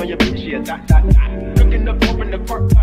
on your bitch, yeah, dot dot dot. Looking up, pop in the park.